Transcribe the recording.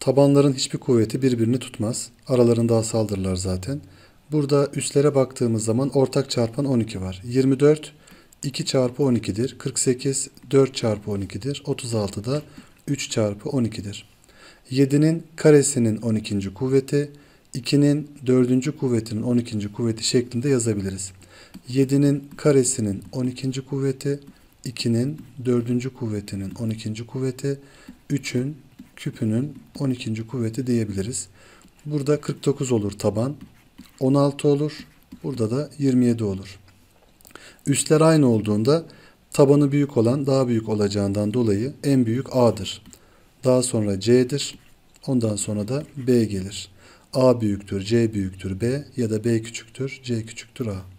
Tabanların hiçbir kuvveti birbirini tutmaz. Aralarında asaldırlar zaten. Burada üstlere baktığımız zaman ortak çarpan 12 var. 24 2 çarpı 12'dir. 48 4 çarpı 12'dir. 36 da 3 çarpı 12'dir. 7'nin karesinin 12. kuvveti 2'nin 4. kuvvetinin 12. kuvveti şeklinde yazabiliriz. 7'nin karesinin 12. kuvveti 2'nin 4. kuvvetinin 12. kuvveti 3'ün küpünün 12. kuvveti diyebiliriz. Burada 49 olur taban. 16 olur. Burada da 27 olur. Üstler aynı olduğunda tabanı büyük olan daha büyük olacağından dolayı en büyük A'dır. Daha sonra C'dir. Ondan sonra da B gelir. A büyüktür, C büyüktür B ya da B küçüktür, C küçüktür A.